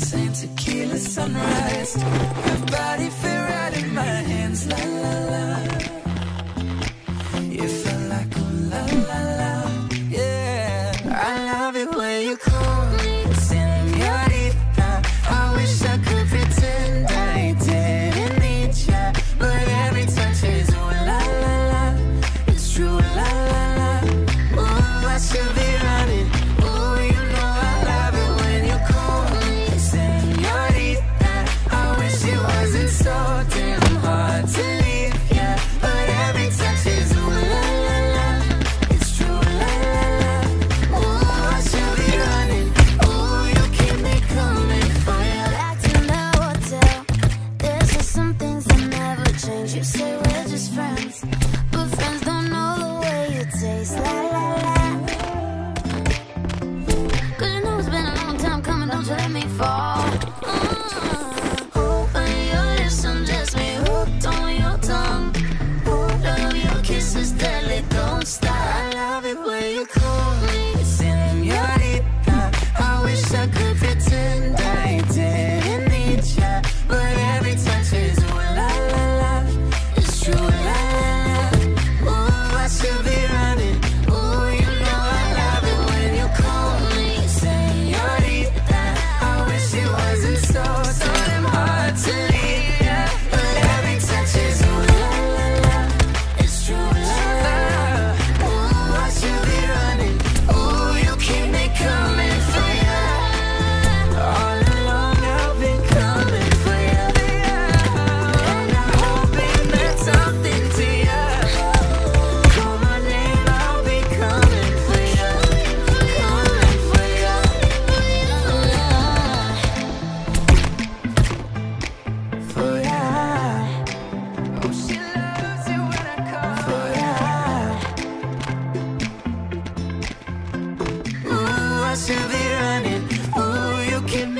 Senorita, I wish it wasn't wants to be running. Ooh, you can